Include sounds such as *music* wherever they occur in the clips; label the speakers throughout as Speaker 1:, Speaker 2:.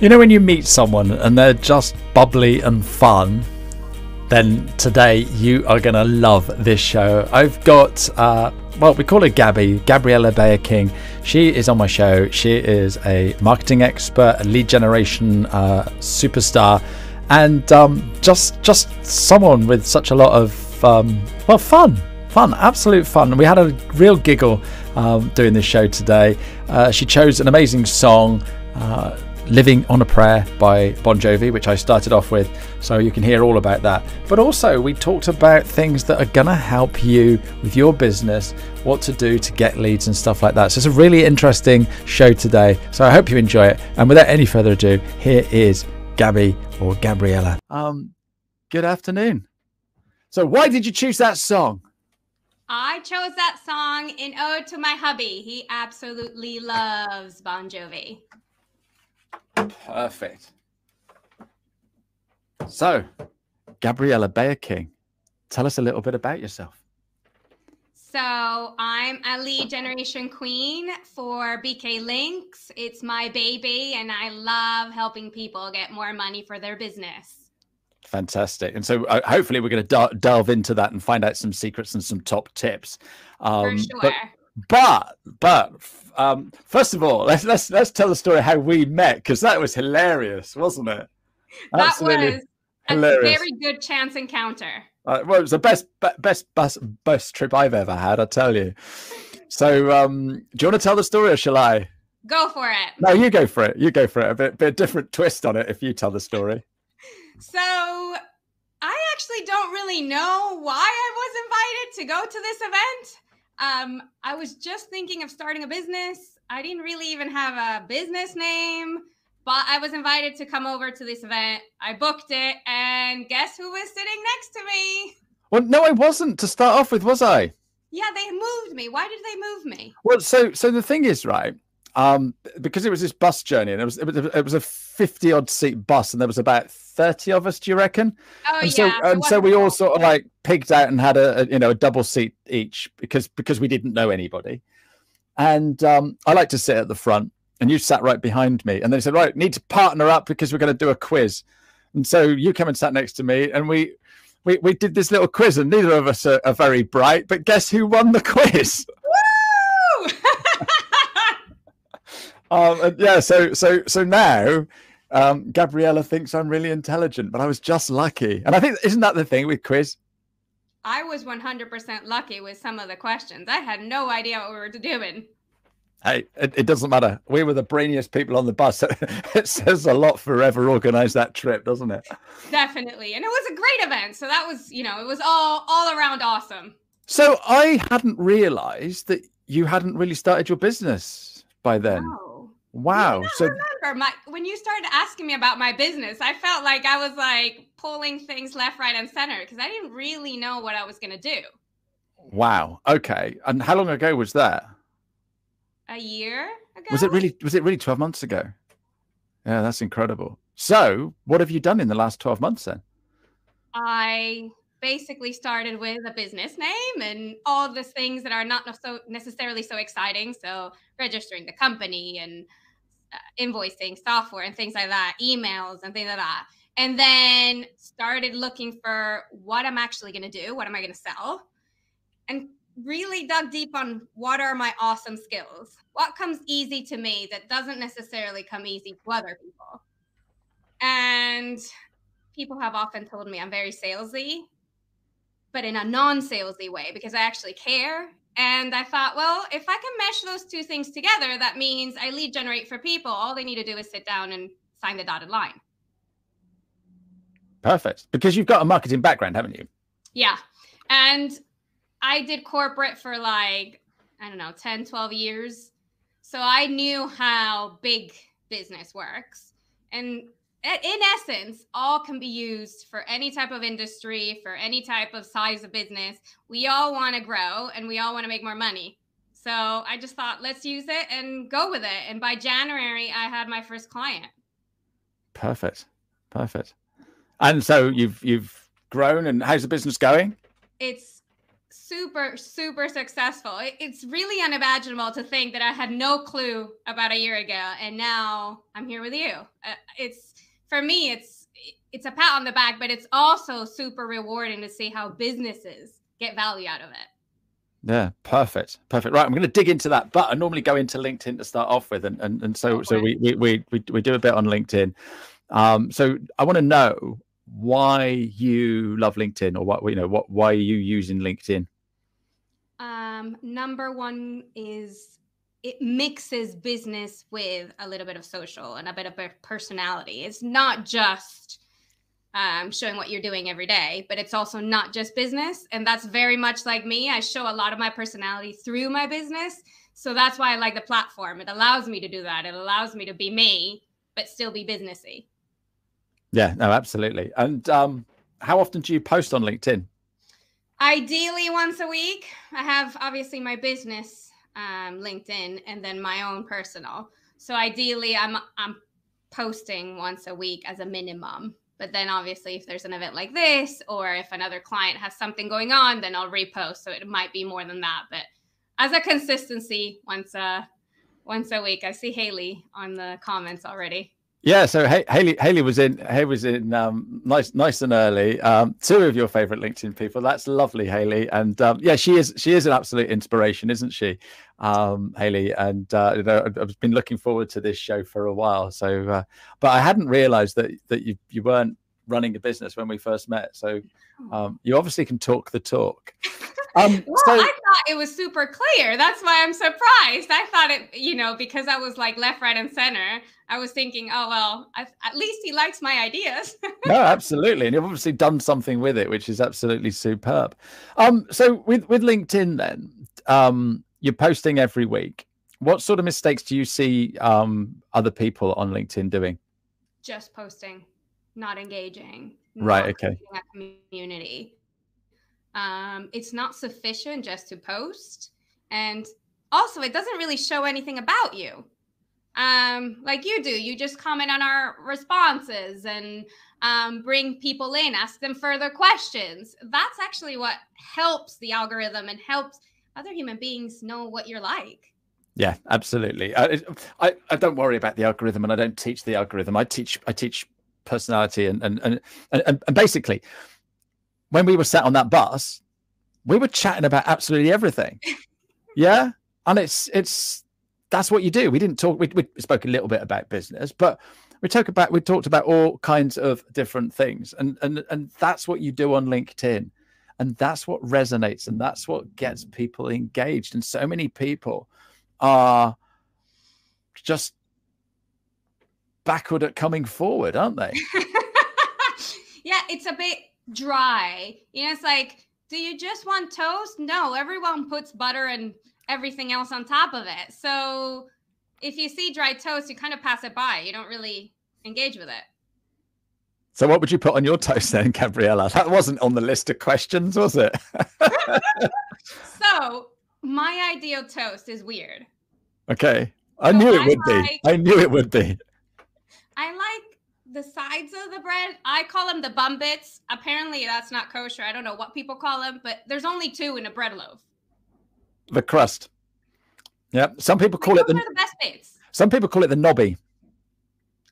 Speaker 1: You know, when you meet someone and they're just bubbly and fun, then today you are going to love this show. I've got, uh, well, we call her Gabby, Gabriella Beyer King. She is on my show. She is a marketing expert, a lead generation uh, superstar, and um, just just someone with such a lot of um, well fun, fun, absolute fun. We had a real giggle um, doing this show today. Uh, she chose an amazing song. Uh, Living on a Prayer by Bon Jovi, which I started off with, so you can hear all about that. But also, we talked about things that are going to help you with your business, what to do to get leads and stuff like that. So it's a really interesting show today. So I hope you enjoy it. And without any further ado, here is Gabby or Gabriella. Um, good afternoon. So, why did you choose that song?
Speaker 2: I chose that song in ode to my hubby. He absolutely loves Bon Jovi.
Speaker 1: Perfect. So, Gabriella Beyer King, tell us a little bit about yourself.
Speaker 2: So, I'm a lead generation queen for BK Links. It's my baby, and I love helping people get more money for their business.
Speaker 1: Fantastic. And so, uh, hopefully, we're going to d- delve into that and find out some secrets and some top tips.
Speaker 2: Um, for sure.
Speaker 1: But, but, but um, first of all, let's let's let's tell the story how we met because that was hilarious, wasn't it?
Speaker 2: That Absolutely was hilarious. a very good chance encounter.
Speaker 1: Uh, well, it was the best best bus bus trip I've ever had, I tell you. So, um, do you want to tell the story, or shall I?
Speaker 2: Go for it.
Speaker 1: No, you go for it. You go for it. A bit, bit different twist on it if you tell the story. *laughs*
Speaker 2: So, I actually don't really know why I was invited to go to this event. Um, I was just thinking of starting a business. I didn't really even have a business name, but I was invited to come over to this event. I booked it, and guess who was sitting next to me?
Speaker 1: Well, no, I wasn't to start off with, was I?
Speaker 2: Yeah, they moved me. Why did they move me?
Speaker 1: Well, so so the thing is, right? Um, because it was this bus journey, and it was it was, it was a fifty odd seat bus, and there was about thirty of us. Do you reckon?
Speaker 2: Oh
Speaker 1: and
Speaker 2: so,
Speaker 1: yeah. And so, so we all sort of like pigged out and had a, a, you know a double seat each because because we didn't know anybody. And um, I like to sit at the front, and you sat right behind me. And they said, right, need to partner up because we're going to do a quiz. And so you came and sat next to me, and we we we did this little quiz, and neither of us are, are very bright. But guess who won the *laughs* quiz? Um, yeah, so so so now um, Gabriella thinks I'm really intelligent, but I was just lucky. And I think, isn't that the thing with quiz?
Speaker 2: I was 100% lucky with some of the questions. I had no idea what we were doing.
Speaker 1: Hey, it, it doesn't matter. We were the brainiest people on the bus. *laughs* it says a lot for whoever organized that trip, doesn't it?
Speaker 2: Definitely. And it was a great event. So that was, you know, it was all all around awesome.
Speaker 1: So I hadn't realized that you hadn't really started your business by then.
Speaker 2: No.
Speaker 1: Wow.
Speaker 2: So remember my when you started asking me about my business, I felt like I was like pulling things left, right, and center because I didn't really know what I was gonna do.
Speaker 1: Wow. Okay. And how long ago was that?
Speaker 2: A year ago.
Speaker 1: Was it really was it really 12 months ago? Yeah, that's incredible. So what have you done in the last 12 months then?
Speaker 2: I basically started with a business name and all the things that are not so necessarily so exciting. So registering the company and invoicing software and things like that, emails and things like that. And then started looking for what I'm actually going to do, what am I going to sell? And really dug deep on what are my awesome skills? What comes easy to me that doesn't necessarily come easy to other people? And people have often told me I'm very salesy, but in a non salesy way because I actually care and I thought, well, if I can mesh those two things together, that means I lead generate for people. All they need to do is sit down and sign the dotted line.
Speaker 1: Perfect. Because you've got a marketing background, haven't you?
Speaker 2: Yeah. And I did corporate for like, I don't know, 10, 12 years. So I knew how big business works. And in essence, all can be used for any type of industry, for any type of size of business. We all want to grow and we all want to make more money. So I just thought, let's use it and go with it. And by January, I had my first client.
Speaker 1: Perfect. Perfect. And so you've you've grown and how's the business going?
Speaker 2: It's super super successful it's really unimaginable to think that i had no clue about a year ago and now i'm here with you uh, it's for me it's it's a pat on the back but it's also super rewarding to see how businesses get value out of it
Speaker 1: yeah, perfect, perfect. Right, I'm going to dig into that, but I normally go into LinkedIn to start off with, and and, and so so we, we we we do a bit on LinkedIn. Um, so I want to know why you love LinkedIn, or what you know, what why are you using LinkedIn?
Speaker 2: Um, number one is it mixes business with a little bit of social and a bit of personality. It's not just um, showing what you're doing every day, but it's also not just business. And that's very much like me. I show a lot of my personality through my business. So that's why I like the platform. It allows me to do that. It allows me to be me, but still be businessy.
Speaker 1: Yeah, no, absolutely. And um, how often do you post on LinkedIn?
Speaker 2: Ideally, once a week. I have obviously my business um, LinkedIn and then my own personal. So ideally, I'm I'm posting once a week as a minimum. But then obviously, if there's an event like this, or if another client has something going on, then I'll repost. So it might be more than that. But as a consistency, once a once a week. I see Haley on the comments already.
Speaker 1: Yeah, so Haley Haley was in Haley was in um, nice nice and early. Um, two of your favorite LinkedIn people. That's lovely, Haley. And um, yeah, she is she is an absolute inspiration, isn't she, um, Haley? And uh, you know, I've been looking forward to this show for a while. So, uh, but I hadn't realised that that you you weren't running a business when we first met. So oh. um, you obviously can talk the talk.
Speaker 2: Um, well, so, I thought it was super clear. That's why I'm surprised. I thought it, you know, because I was like left, right, and center. I was thinking, oh well, I, at least he likes my ideas. *laughs*
Speaker 1: no, absolutely, and you've obviously done something with it, which is absolutely superb. Um, so with with LinkedIn, then, um, you're posting every week. What sort of mistakes do you see um, other people on LinkedIn doing?
Speaker 2: Just posting, not engaging.
Speaker 1: Right. okay.
Speaker 2: community um, it's not sufficient just to post. And also, it doesn't really show anything about you. Um, like you do, you just comment on our responses and um, bring people in, ask them further questions. That's actually what helps the algorithm and helps other human beings know what you're like.
Speaker 1: Yeah, absolutely. I, I, I don't worry about the algorithm, and I don't teach the algorithm. I teach I teach personality, and and and and, and basically, when we were sat on that bus, we were chatting about absolutely everything. *laughs* yeah. And it's, it's, that's what you do. We didn't talk, we, we spoke a little bit about business, but we talked about, we talked about all kinds of different things. And, and, and that's what you do on LinkedIn. And that's what resonates and that's what gets people engaged. And so many people are just backward at coming forward, aren't they? *laughs*
Speaker 2: yeah, it's a bit dry. You know, it's like, do you just want toast? No, everyone puts butter and everything else on top of it. So if you see dry toast, you kind of pass it by. You don't really engage with it.
Speaker 1: So what would you put on your toast then, Gabriella? That wasn't on the list of questions, was it? *laughs* *laughs*
Speaker 2: so my ideal toast is weird.
Speaker 1: Okay. I so knew it I would like, be. I knew it would be.
Speaker 2: I like the sides of the bread, I call them the bum bits. Apparently, that's not kosher. I don't know what people call them, but there's only two in a bread loaf.
Speaker 1: The crust. Yeah, some people call it the,
Speaker 2: the, best bits.
Speaker 1: Some people call it the knobby.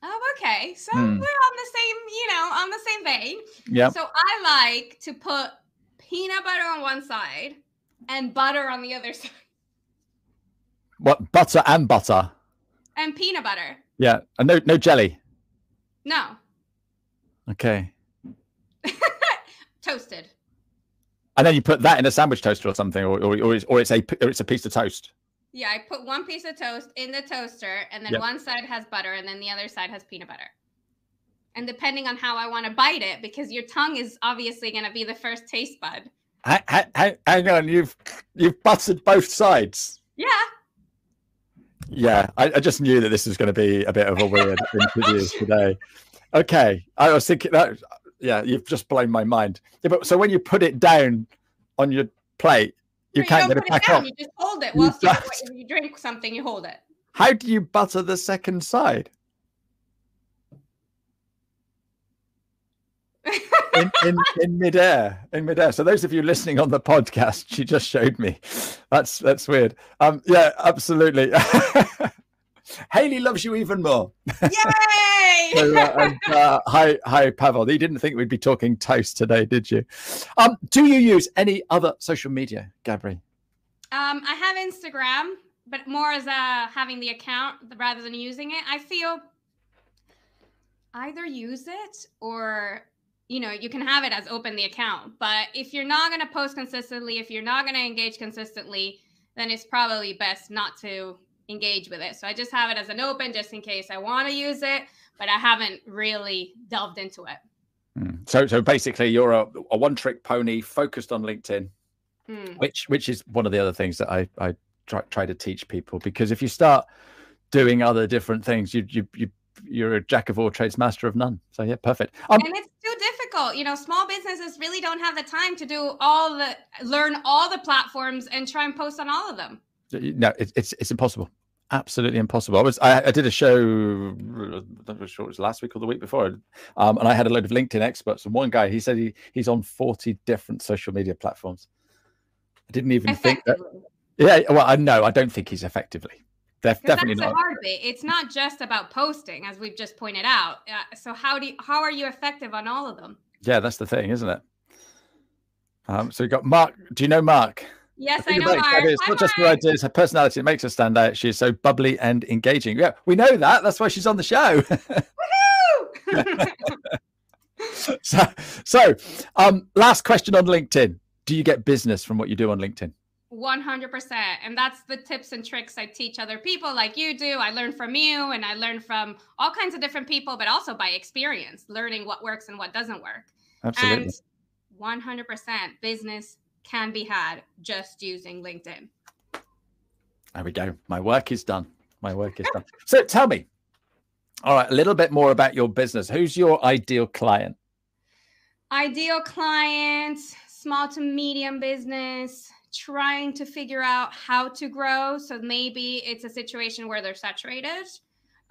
Speaker 2: Oh, okay. So mm. we're on the same, you know, on the same vein.
Speaker 1: Yeah.
Speaker 2: So I like to put peanut butter on one side and butter on the other *laughs* side.
Speaker 1: What butter and butter?
Speaker 2: And peanut butter.
Speaker 1: Yeah, and no no jelly.
Speaker 2: No.
Speaker 1: Okay. *laughs*
Speaker 2: Toasted.
Speaker 1: And then you put that in a sandwich toaster or something, or or, or, it's, or it's a or it's a piece of toast.
Speaker 2: Yeah, I put one piece of toast in the toaster, and then yep. one side has butter, and then the other side has peanut butter. And depending on how I want to bite it, because your tongue is obviously going to be the first taste bud.
Speaker 1: Hang, hang on, you've you've buttered both sides.
Speaker 2: Yeah.
Speaker 1: Yeah, I, I, just knew that this was going to be a bit of a weird *laughs* interview today. Okay, I was thinking that. Yeah, you've just blown my mind. Yeah, but so when you put it down on your plate, you no, can't you get it back up.
Speaker 2: You just hold it whilst you, you, you drink something. You hold it.
Speaker 1: How do you butter the second side? *laughs* in, in, in midair, in midair. So those of you listening on the podcast, she just showed me. That's that's weird. Um, yeah, absolutely. *laughs* Haley loves you even more.
Speaker 2: Yay! *laughs*
Speaker 1: so, uh, and, uh, hi, hi, Pavel. You didn't think we'd be talking toast today, did you? Um, do you use any other social media, Gabri?
Speaker 2: Um, I have Instagram, but more as a having the account rather than using it. I feel either use it or you know you can have it as open the account but if you're not going to post consistently if you're not going to engage consistently then it's probably best not to engage with it so i just have it as an open just in case i want to use it but i haven't really delved into it
Speaker 1: hmm. so so basically you're a, a one trick pony focused on linkedin
Speaker 2: mm.
Speaker 1: which which is one of the other things that i i try, try to teach people because if you start doing other different things you you, you you're a jack of all trades, master of none. So yeah, perfect.
Speaker 2: Um, and it's too difficult. You know, small businesses really don't have the time to do all the learn all the platforms and try and post on all of them.
Speaker 1: No, it's it's, it's impossible. Absolutely impossible. I was I, I did a show. I'm not sure it was last week or the week before, um, and I had a load of LinkedIn experts. And one guy, he said he, he's on 40 different social media platforms. I didn't even think that. Yeah, well, I know. I don't think he's effectively. Def- definitely
Speaker 2: that's
Speaker 1: not.
Speaker 2: the hard bit. It's not just about posting, as we've just pointed out. Uh, so how do you, how are you effective on all of them?
Speaker 1: Yeah, that's the thing, isn't it? Um, so we got Mark. Do you know Mark?
Speaker 2: Yes, I, I know Mark.
Speaker 1: It's not just her ideas, her personality. It makes her stand out. She's so bubbly and engaging. Yeah, we know that. That's why she's on the show. *laughs* so, so um, last question on LinkedIn. Do you get business from what you do on LinkedIn?
Speaker 2: 100%. And that's the tips and tricks I teach other people like you do. I learn from you and I learn from all kinds of different people, but also by experience, learning what works and what doesn't work.
Speaker 1: Absolutely.
Speaker 2: And 100% business can be had just using LinkedIn.
Speaker 1: There we go. My work is done. My work is done. So tell me, all right, a little bit more about your business. Who's your ideal client?
Speaker 2: Ideal client, small to medium business, trying to figure out how to grow. So maybe it's a situation where they're saturated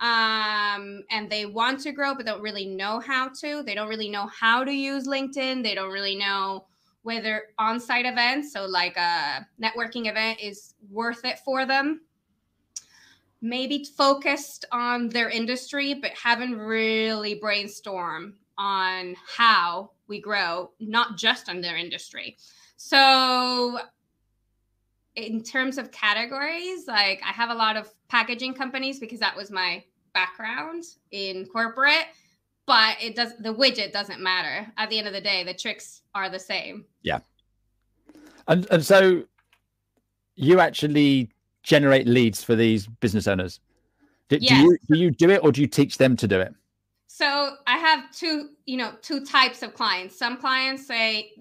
Speaker 2: um, and they want to grow, but don't really know how to. They don't really know how to use LinkedIn. They don't really know whether on site events, so like a networking event, is worth it for them. Maybe focused on their industry, but haven't really brainstormed on how we grow, not just on their industry. So in terms of categories, like I have a lot of packaging companies because that was my background in corporate, but it does the widget doesn't matter. At the end of the day, the tricks are the same.
Speaker 1: Yeah. And and so you actually generate leads for these business owners. Do, yes. do you do you do it or do you teach them to do it?
Speaker 2: So I have two, you know, two types of clients. Some clients say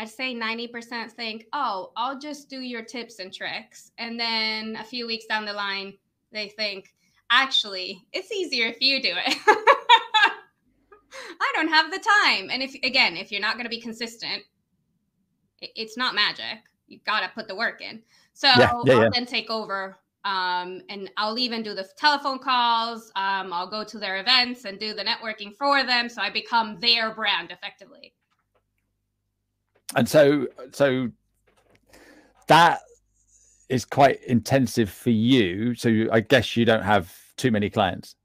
Speaker 2: I'd say 90% think, oh, I'll just do your tips and tricks. And then a few weeks down the line, they think, actually, it's easier if you do it. *laughs* I don't have the time. And if, again, if you're not going to be consistent, it's not magic. You've got to put the work in. So yeah, yeah, I'll yeah. then take over um, and I'll even do the telephone calls. Um, I'll go to their events and do the networking for them. So I become their brand effectively
Speaker 1: and so so that is quite intensive for you. So i guess you don't have too many clients?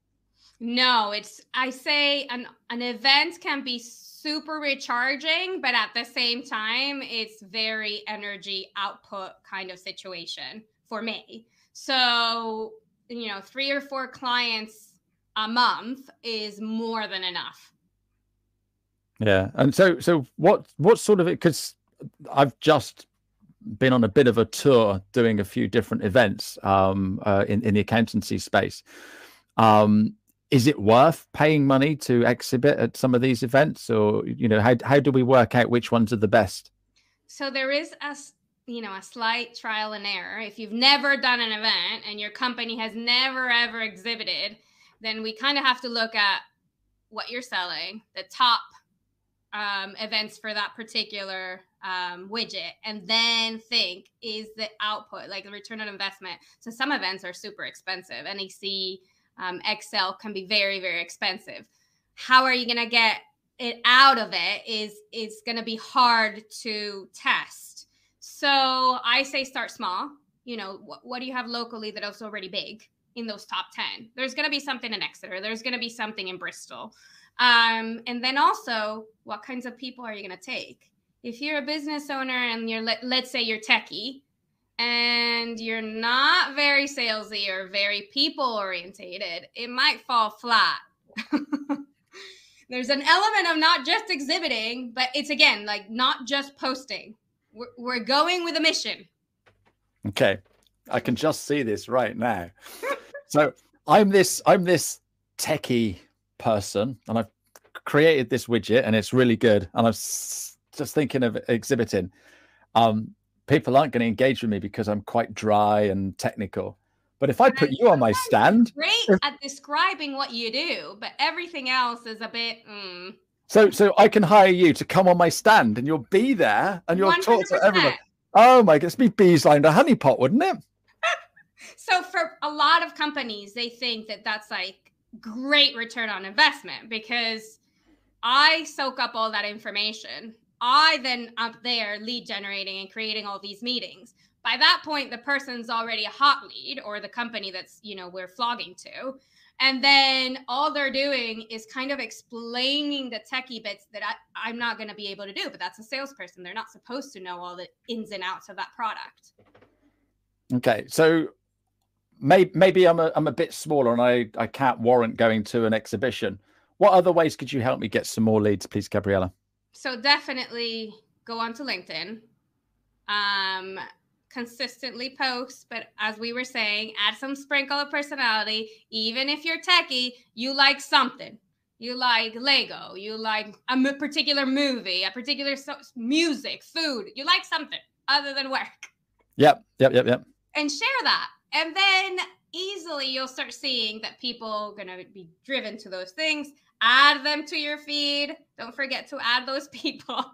Speaker 2: No it's i say an an event can be super recharging but at the same time it's very energy output kind of situation for me. So you know three or four clients a month is more than enough
Speaker 1: yeah, and so so what what sort of it? Because I've just been on a bit of a tour doing a few different events um, uh, in in the accountancy space. Um, is it worth paying money to exhibit at some of these events, or you know how how do we work out which ones are the best?
Speaker 2: So there is a you know a slight trial and error. If you've never done an event and your company has never ever exhibited, then we kind of have to look at what you're selling, the top um, events for that particular um, widget and then think is the output like the return on investment so some events are super expensive nec um, excel can be very very expensive how are you going to get it out of it is is going to be hard to test. So I say start small. You know, what, what do you have locally that is already big in those top 10? There's going to be something in Exeter. There's going to be something in Bristol. Um, and then also, what kinds of people are you going to take? If you're a business owner and you're, let, let's say you're techie, and you're not very salesy or very people orientated, it might fall flat. *laughs* There's an element of not just exhibiting, but it's again like not just posting. We're, we're going with a mission.
Speaker 1: Okay. I can just see this right now. so I'm this I'm this techie person and I've created this widget and it's really good and I'm just thinking of exhibiting. Um, people aren't going to engage with me because I'm quite dry and technical. But if I put you on my stand,
Speaker 2: great
Speaker 1: if,
Speaker 2: at describing what you do, but everything else is a bit. Mm.
Speaker 1: So, so I can hire you to come on my stand, and you'll be there, and you'll 100%. talk to everyone. Oh my God, it's be bees lined a honeypot, wouldn't it? *laughs*
Speaker 2: so, for a lot of companies, they think that that's like great return on investment because I soak up all that information I then up there lead generating and creating all these meetings. By that point, the person's already a hot lead or the company that's, you know, we're flogging to. And then all they're doing is kind of explaining the techie bits that I, I'm not going to be able to do. But that's a salesperson. They're not supposed to know all the ins and outs of that product.
Speaker 1: Okay. So maybe, maybe I'm a, I'm a bit smaller and I, I can't warrant going to an exhibition. What other ways could you help me get some more leads, please, Gabriella?
Speaker 2: so definitely go onto LinkedIn. Um, consistently post, but as we were saying, add some sprinkle of personality. Even if you're techie, you like something. You like Lego. You like a particular movie, a particular so- music, food. You like something other than work.
Speaker 1: Yep, yep, yep, yep.
Speaker 2: And share that, and then easily you'll start seeing that people are going to be driven to those things add them to your feed. Don't forget to add those *laughs* people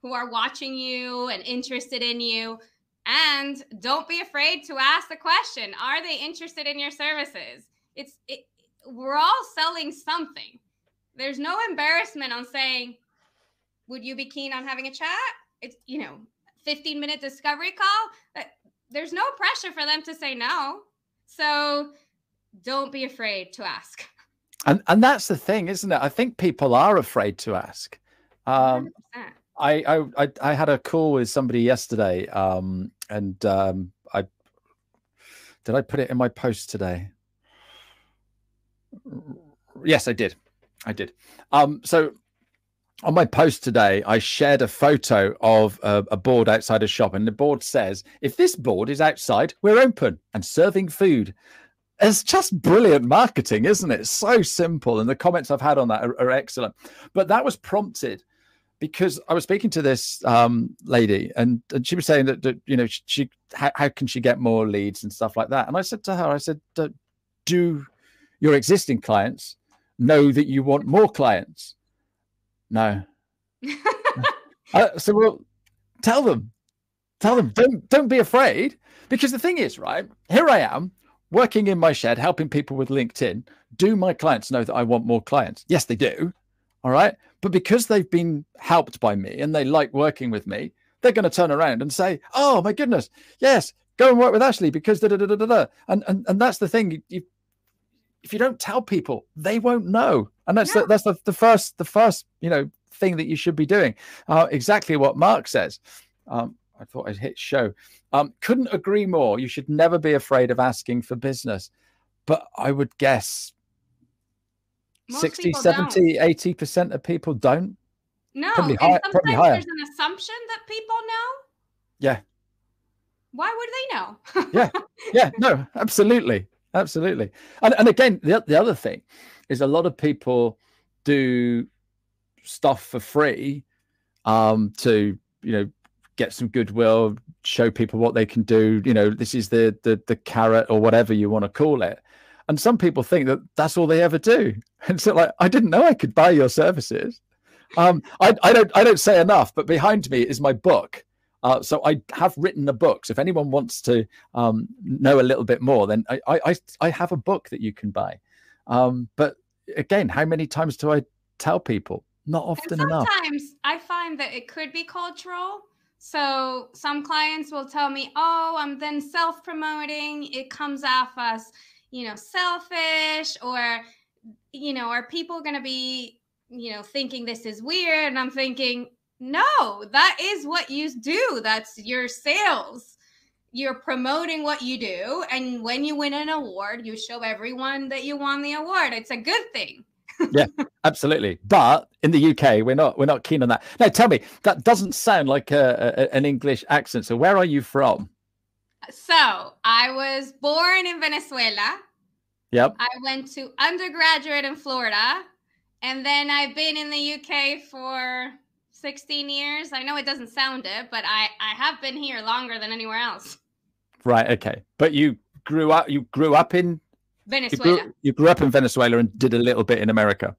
Speaker 2: who are watching you and interested in you. And don't be afraid to ask the question Are they interested in your services? It's it, we're all selling something. There's no embarrassment on saying, Would you be keen on having a chat? It's, you know, 15 minute discovery call. There's no pressure for them to say no. So don't be afraid to ask. *laughs*
Speaker 1: and and that's the thing isn't it? I think people are afraid to ask. Um, I, I i had a call with somebody yesterday um, and um, i did i put it in my post today? Yes i did. I did. Um, so on my post today i shared a photo of a, a board outside a shop and the board says if this board is outside we're open and serving food it's just brilliant marketing, isn't it? so simple. And the comments I've had on that are, are, excellent. But that was prompted because I was speaking to this um, lady and, and she was saying that, that you know, she, how, how, can she get more leads and stuff like that? And I said to her, I said, do your existing clients know that you want more clients? No. *laughs* uh, so, well, tell them, tell them, don't, don't be afraid. Because the thing is, right, here I am working in my shed, helping people with LinkedIn, do my clients know that I want more clients? Yes, they do. All right. But because they've been helped by me and they like working with me, they're going to turn around and say, Oh my goodness, yes, go and work with Ashley because da da da da da. And and, and that's the thing. You, if you don't tell people, they won't know. And that's the, that's the, the first the first you know thing that you should be doing. Uh, exactly what Mark says. Um, I thought I'd hit show. Um, couldn't agree more. You should never be afraid of asking for business. But I would guess Most 60, 70, 80% of people don't.
Speaker 2: No, probably high, sometimes higher. there's an assumption that people know.
Speaker 1: Yeah.
Speaker 2: Why would they know?
Speaker 1: yeah, *laughs* yeah, no, absolutely, absolutely. And and again, the the other thing is a lot of people do stuff for free um, to you know get some goodwill, show people what they can do. You know, this is the the the carrot or whatever you want to call it. And some people think that that's all they ever do. *laughs* And so, like, I didn't know I could buy your services. Um, I, I don't I don't say enough, but behind me is my book. Uh, so I have written a book. So if anyone wants to um, know a little bit more, then I, I I have a book that you can buy. Um, but again, how many times do I tell people Not often
Speaker 2: and
Speaker 1: enough.
Speaker 2: Sometimes I find that it could be cultural. So some clients will tell me, "Oh, I'm then self-promoting. It comes off as, you know, selfish or you know, are people going to be, you know, thinking this is weird?" And I'm thinking, "No, that is what you do. That's your sales." You're promoting what you do. And when you win an award, you show everyone that you won the award. It's a good thing
Speaker 1: yeah, absolutely. But in the UK, we're not we're not keen on that. Now, tell me, that doesn't sound like a, a, an English accent. So, where are you from?
Speaker 2: So, I was born in Venezuela.
Speaker 1: Yep.
Speaker 2: I went to undergraduate in Florida, and then I've been in the UK for 16 years. I know it doesn't sound it, but I I have been here longer than anywhere else.
Speaker 1: Right. Okay. But you grew up. You grew up in
Speaker 2: Venezuela.
Speaker 1: You grew, you grew, up in Venezuela and did a little bit in America.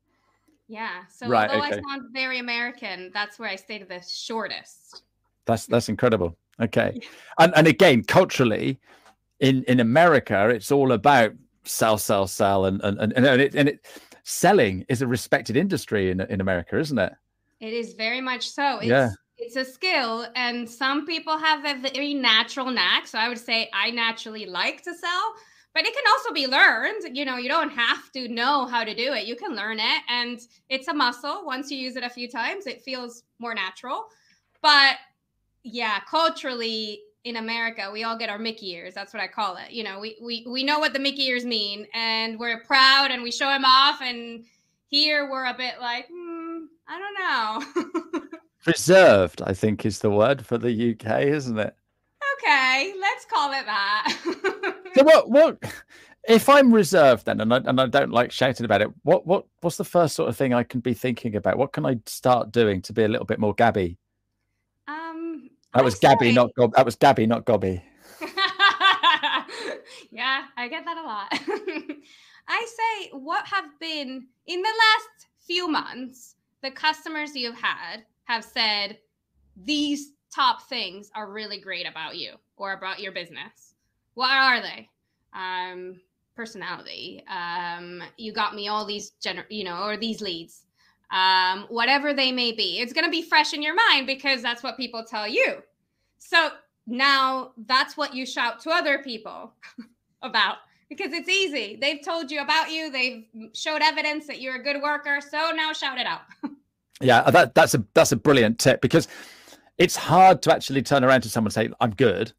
Speaker 2: Yeah. So right, although okay. I sound very American, that's where I stayed the shortest.
Speaker 1: That's that's incredible. Okay. *laughs* and and again, culturally, in in America, it's all about sell, sell, sell, and and and, and it and it selling is a respected industry in in America, isn't it?
Speaker 2: It is very much so. It's, yeah. It's a skill, and some people have a very natural knack. So I would say I naturally like to sell but it can also be learned you know you don't have to know how to do it you can learn it and it's a muscle once you use it a few times it feels more natural but yeah culturally in america we all get our mickey ears that's what i call it you know we we, we know what the mickey ears mean and we're proud and we show them off and here we're a bit like hmm, i don't know *laughs*
Speaker 1: reserved i think is the word for the uk isn't it
Speaker 2: okay let's call it that
Speaker 1: so *laughs* what what if I'm reserved then and I, and I don't like shouting about it, what what what's the first sort of thing I can be thinking about? What can I start doing to be a little bit more Gabby?
Speaker 2: Um
Speaker 1: that was Gabby, not Gob that was Gabby, not Gobby. *laughs*
Speaker 2: yeah, I get that a lot. I say what have been in the last few months, the customers you've had have said these top things are really great about you or about your business what are they? Um, personality. Um, you got me all these gener- you know, or these leads. Um, whatever they may be. It's going to be fresh in your mind because that's what people tell you. So now that's what you shout to other people *laughs* about because it's easy. They've told you about you, they've showed evidence that you're a good worker, so now shout it out. *laughs*
Speaker 1: yeah, uh, that that's a that's a brilliant tip because it's hard to actually turn around to someone and say I'm good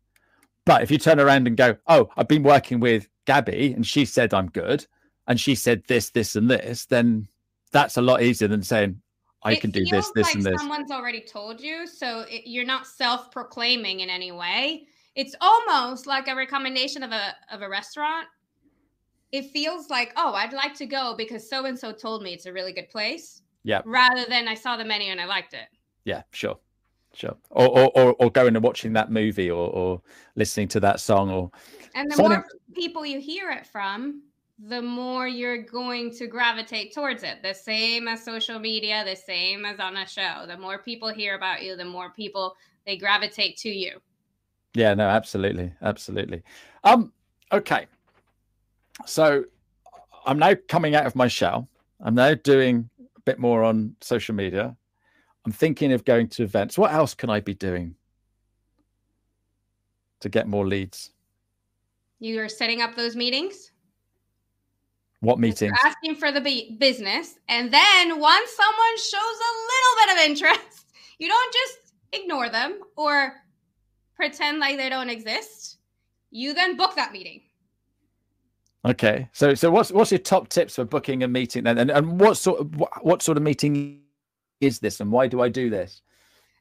Speaker 1: but if you turn around and go, oh, I've been working with Gabby and she said I'm good and she said this, this, and this, then that's a lot easier than saying, I it can do this, this,
Speaker 2: like
Speaker 1: and this.
Speaker 2: Someone's already told you, so it, you're not self-proclaiming in any way. It's almost like a recommendation of a of a restaurant. It feels like, oh, I'd like to go because so and so told me it's a really good place.
Speaker 1: Yeah.
Speaker 2: Rather than I saw the menu and I liked it.
Speaker 1: Yeah, sure sure or, or or, or going and watching that movie or, or listening to that song or
Speaker 2: and the more people you hear it from the more you're going to gravitate towards it the same as social media the same as on a show the more people hear about you the more people they gravitate to you
Speaker 1: yeah no absolutely absolutely um okay so i'm now coming out of my shell i'm now doing a bit more on social media I'm thinking of going to events. What else can I be doing to get more leads?
Speaker 2: You are setting up those meetings.
Speaker 1: What meetings?
Speaker 2: You're asking for the business, and then once someone shows a little bit of interest, *laughs* you don't just ignore them or pretend like they don't exist. You then book that meeting.
Speaker 1: Okay, so so what's what's your top tips for booking a meeting then, and and what sort of what, what sort of meeting is this and why do I do this?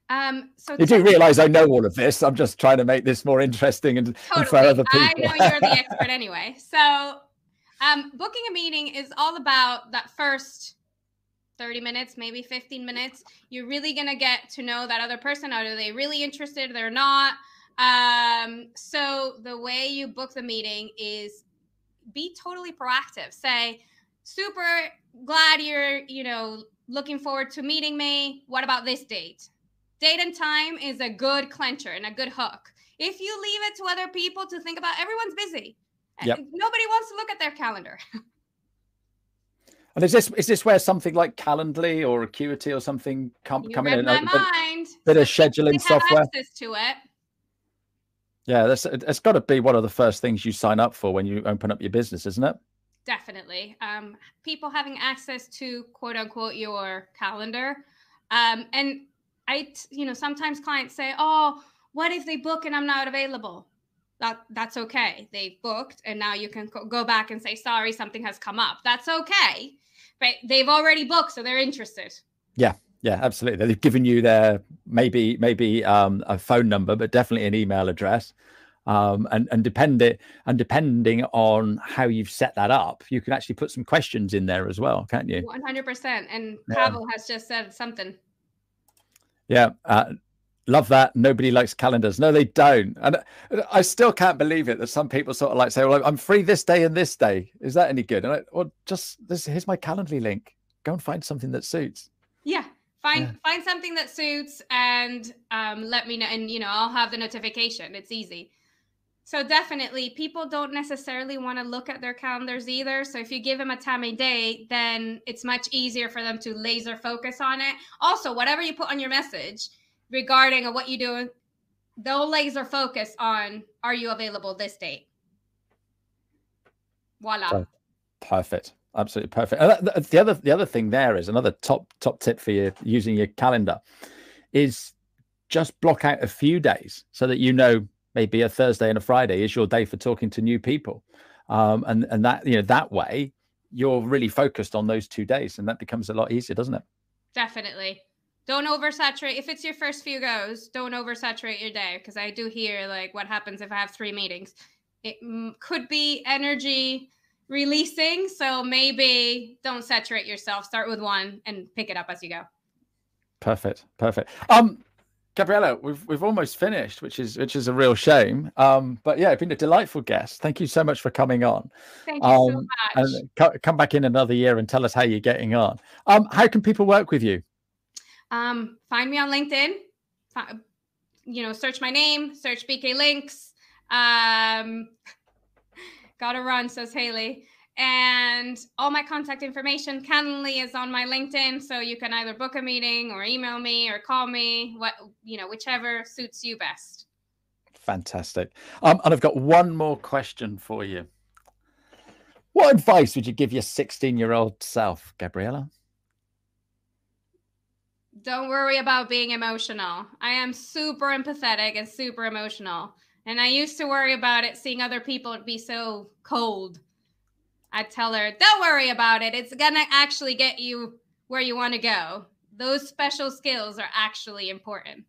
Speaker 2: Um, so
Speaker 1: you do realize I know all of this. I'm just trying to make this more interesting and, totally. and for other people.
Speaker 2: I know you're the *laughs* expert anyway. So, um, booking a meeting is all about that first 30 minutes, maybe 15 minutes. You're really going to get to know that other person. Are they really interested? They're not. Um, so, the way you book the meeting is be totally proactive. Say, super glad you're, you know, looking forward to meeting me. What about this date? Date and time is a good clencher and a good hook. If you leave it to other people to think about, everyone's busy. Eh, yep. Nobody wants to look at their calendar. *laughs*
Speaker 1: And is this is this where something like Calendly or Acuity or something come
Speaker 2: You read
Speaker 1: in?
Speaker 2: my
Speaker 1: A bit,
Speaker 2: mind.
Speaker 1: bit of
Speaker 2: So
Speaker 1: scheduling software.
Speaker 2: access to it.
Speaker 1: Yeah, that's it's got to be one of the first things you sign up for when you open up your business, isn't it?
Speaker 2: Definitely. Um, people having access to quote unquote your calendar. Um, and I, you know, sometimes clients say, oh, what if they book and I'm not available? That, that's okay. They booked and now you can go back and say, sorry, something has come up. That's okay. But they've already booked, so they're interested.
Speaker 1: Yeah, absolutely. They've given you their maybe maybe um, a phone number, but definitely an email address. Um, and and depending and depending on how you've set that up, you can actually put some questions in there as well, can't you?
Speaker 2: 100%. And
Speaker 1: Yeah.
Speaker 2: Pavel has just said something.
Speaker 1: Yeah, uh, love that. Nobody likes calendars. No, they don't. And uh, I still can't believe it that some people sort of like say, "Well, I'm free this day and this day." Is that any good? And I, well, just this. Here's my Calendly link. Go and find something that suits.
Speaker 2: Find
Speaker 1: Yeah.
Speaker 2: find something that suits and um, let me know. And you know, I'll have the notification. It's easy. So definitely, people don't necessarily want to look at their calendars either. So if you give them a time and date, then it's much easier for them to laser focus on it. Also, whatever you put on your message regarding what you do, they'll laser focus on are you available this date. Voila.
Speaker 1: Perfect. Absolutely perfect. The other the other thing there is another top top tip for you using your calendar is just block out a few days so that you know maybe a Thursday and a Friday is your day for talking to new people. Um, and and that you know that way you're really focused on those two days and that becomes a lot easier, doesn't it?
Speaker 2: Definitely. Don't oversaturate. If it's your first few goes, don't oversaturate your day because I do hear like what happens if I have three meetings. It mm, could be energy releasing, so maybe don't saturate yourself. Start with one and pick it up as you go.
Speaker 1: Perfect. Perfect. Um Gabriella, we've we've almost finished, which is which is a real shame. Um, but yeah, it's been a delightful guest. Thank you so much for coming on.
Speaker 2: Thank you so
Speaker 1: Um,
Speaker 2: much.
Speaker 1: and co- come back in another year and tell us how you're getting on. Um, how can people work with you?
Speaker 2: Um, find me on LinkedIn. You know, search my name, search BK Links. Um, gotta run, says Haley. And all my contact information, Calendly is on my LinkedIn, so you can either book a meeting or email me or call me, what you know, whichever suits you best.
Speaker 1: Fantastic. Um, and I've got one more question for you. What advice would you give your 16 year old self, Gabriella?
Speaker 2: Don't worry about being emotional. I am super empathetic and super emotional. And I used to worry about it, seeing other people be so cold. I tell her, don't worry about it. It's going to actually get you where you want to go. Those special skills are actually important.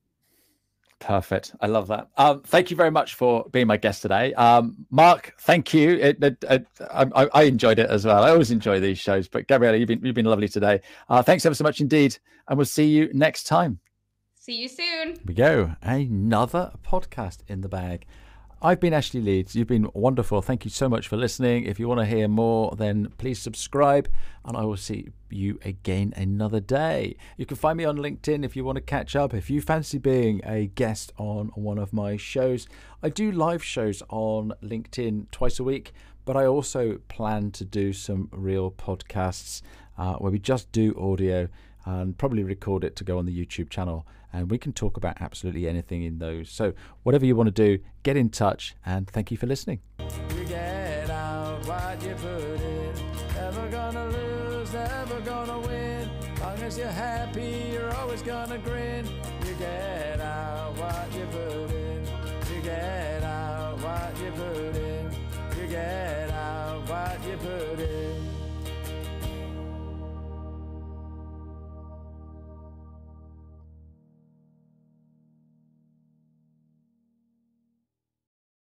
Speaker 1: Perfect. I love that. Um, thank you very much for being my guest today. Um, Mark, thank you. It, it, it, I, I- enjoyed it as well. I always enjoy these shows, but Gabriella, you've been, you've been lovely today. Uh, thanks ever so much indeed. And we'll see you next time.
Speaker 2: See you soon.
Speaker 1: we go. Another podcast in the bag. I've been Ashley Leeds. You've been wonderful. Thank you so much for listening. If you want to hear more, then please subscribe, and I will see you again another day. You can find me on LinkedIn if you want to catch up. If you fancy being a guest on one of my shows, I do live shows on LinkedIn twice a week, but I also plan to do some real podcasts uh, where we just do audio and probably record it to go on the YouTube channel. And we can talk about absolutely anything in those. So, whatever you want to do, get in touch. And thank you for listening.
Speaker 3: You